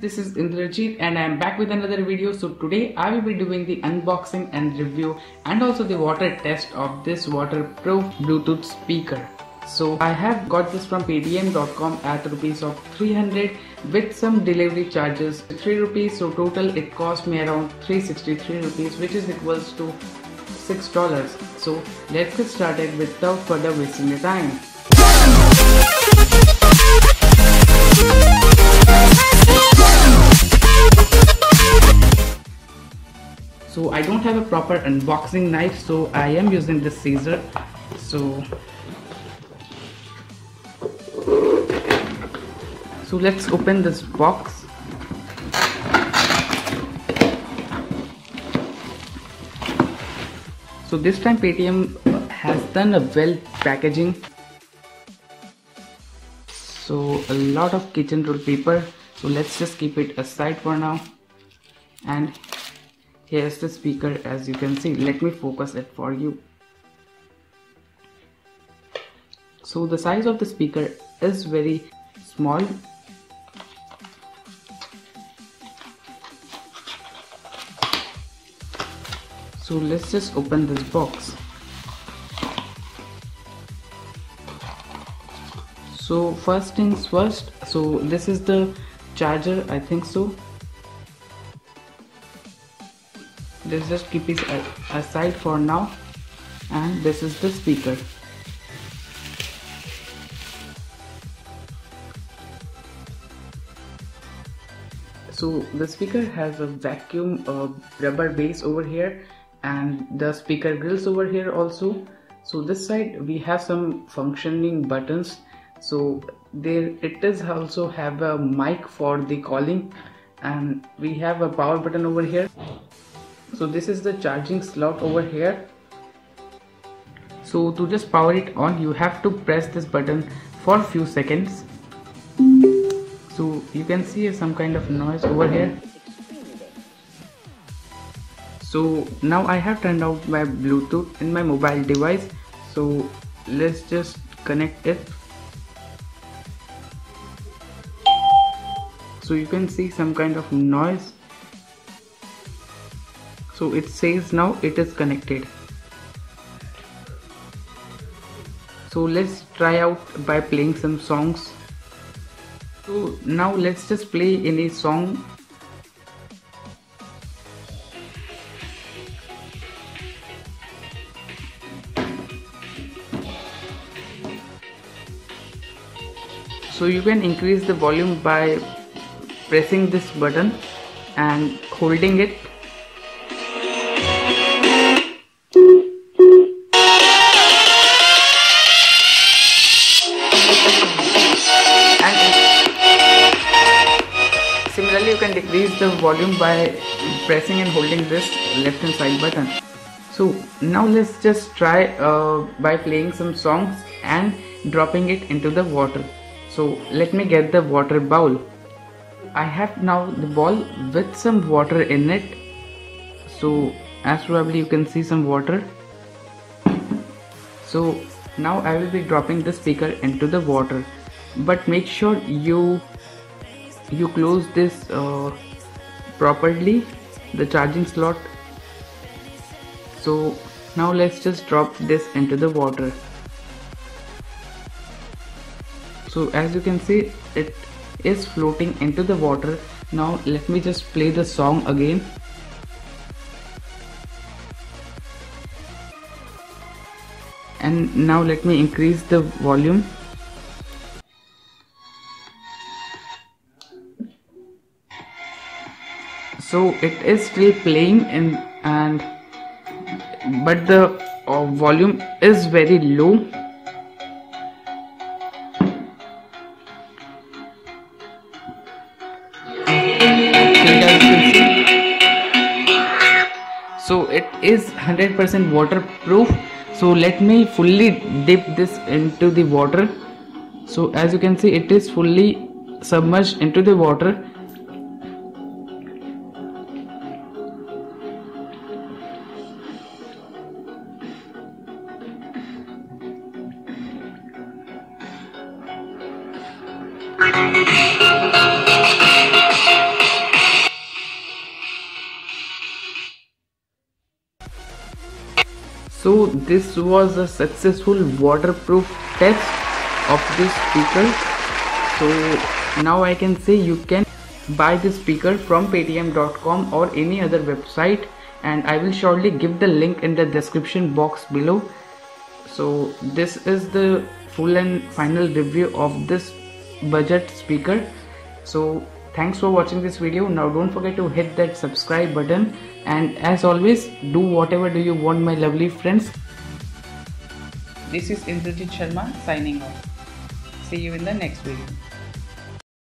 this is Indrajit and I am back with another video. So today I will be doing the unboxing and review and also the water test of this waterproof Bluetooth speaker. So I have got this from paytm.com at rupees of 300 with some delivery charges 3 rupees so total it cost me around 363 rupees which is equals to 6 dollars. So let's get started without further wasting the time. Don't have a proper unboxing knife so I am using this scissor. So so let's open this box. So this time Paytm has done a well packaging. So a lot of kitchen roll paper. So let's just keep it aside for now. And here's the speaker as you can see. Let me focus it for you. So the size of the speaker is very small. So let's just open this box. So first things first. So this is the charger I think so let's just keep it aside for now. And this is the speaker. So the speaker has a vacuum uh, rubber base over here. And the speaker grills over here also. So this side we have some functioning buttons. So there it is also have a mic for the calling. And we have a power button over here so this is the charging slot over here. So to just power it on you have to press this button for a few seconds. So you can see some kind of noise over here. So now I have turned out my Bluetooth in my mobile device. So let's just connect it. So you can see some kind of noise so it says now it is connected. So let's try out by playing some songs. So now let's just play any song. So you can increase the volume by pressing this button and holding it you can decrease the volume by pressing and holding this left hand side button. So now let's just try uh, by playing some songs and dropping it into the water. So let me get the water bowl. I have now the ball with some water in it. So as probably you can see some water. So now I will be dropping the speaker into the water but make sure you you close this uh, properly the charging slot. So now let's just drop this into the water. So as you can see it is floating into the water. Now let me just play the song again. And now let me increase the volume so it is still playing in and but the uh, volume is very low. So it is 100% waterproof. So let me fully dip this into the water. So as you can see it is fully submerged into the water So this was a successful waterproof test of this speaker. So now I can say you can buy this speaker from paytm.com or any other website and I will surely give the link in the description box below. So this is the full and final review of this budget speaker. So thanks for watching this video. Now don't forget to hit that subscribe button. And as always do whatever do you want my lovely friends. This is Indrajit Sharma signing off. See you in the next video